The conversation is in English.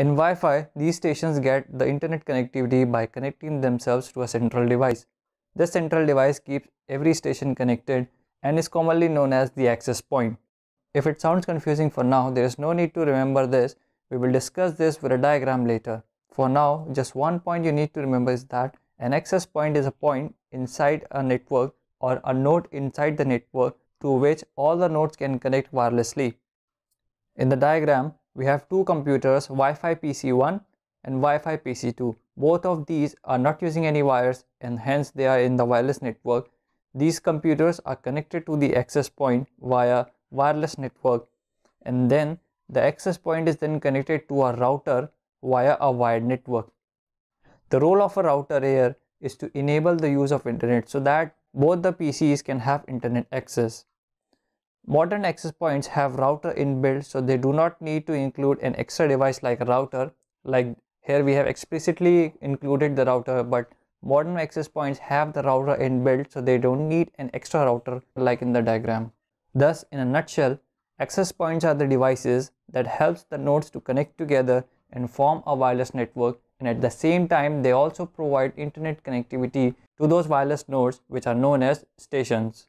In Wi-Fi, these stations get the internet connectivity by connecting themselves to a central device. This central device keeps every station connected and is commonly known as the access point. If it sounds confusing for now, there is no need to remember this. We will discuss this with a diagram later. For now, just one point you need to remember is that an access point is a point inside a network or a node inside the network to which all the nodes can connect wirelessly. In the diagram, we have two computers Wi-Fi PC1 and Wi-Fi PC2. Both of these are not using any wires and hence they are in the wireless network. These computers are connected to the access point via wireless network and then the access point is then connected to a router via a wired network. The role of a router here is to enable the use of internet so that both the PCs can have internet access. Modern access points have router inbuilt so they do not need to include an extra device like a router. Like here we have explicitly included the router but modern access points have the router inbuilt so they don't need an extra router like in the diagram. Thus in a nutshell, access points are the devices that helps the nodes to connect together and form a wireless network and at the same time they also provide internet connectivity to those wireless nodes which are known as stations.